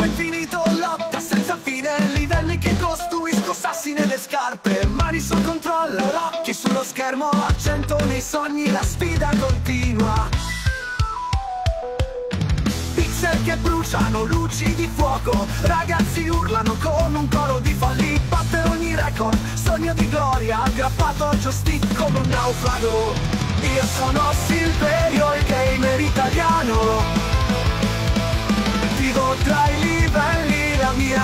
tempo infinito lotta senza fine. Livelli che costruisco sassi nelle scarpe. Mani sul controllo, occhi sullo schermo. Accento nei sogni, la sfida continua. Pixel che bruciano, luci di fuoco. Ragazzi urlano con un coro di folli. Batte ogni record, sogno di gloria. Aggrappato al joystick come un naufrago. Io sono Silverio, il gamer italiano. Vivo tra i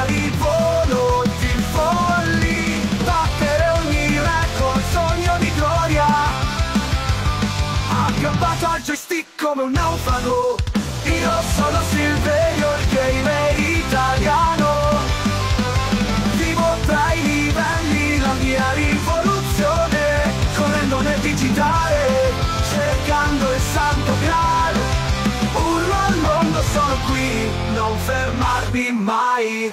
rivolo di folli Battere ogni record, sogno di gloria. Aggrappato al joystick come un naufrago Io sono Silverio, il gamer italiano. Vivo tra i livelli, la mia rivoluzione Correndo nel digitale, cercando il santo graal. Urlo al mondo, sono qui, non fermarmi mai?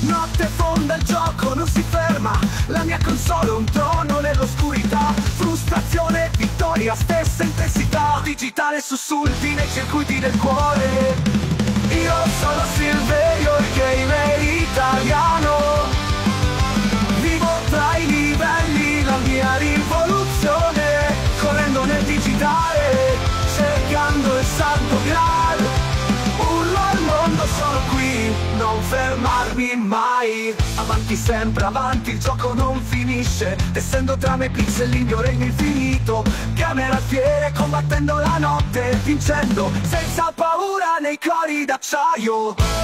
Notte fonda il gioco non si ferma. La mia console è un trono nell'oscurità. Frustrazione, vittoria, stessa intensità. Digitale sussulti nei circuiti del cuore. Io sono Silverio, il gamer fermarmi mai. Avanti sempre, avanti, il gioco non finisce. Tessendo trame pixel, il mio regno infinito. Camera al fiere, combattendo la notte Vincendo, senza paura nei cori d'acciaio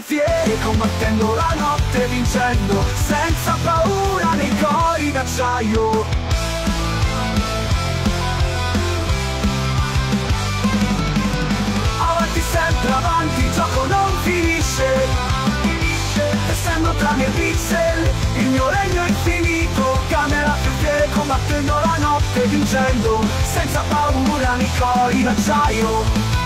Camera al fiere, combattendo la notte Vincendo, senza paura nei cori d'acciaio. Avanti sempre, avanti, il gioco non finisce. Tessendo tra miei pixel Il mio regno infinito. Camera più fiere combattendo la notte Vincendo senza paura nei cori d'acciaio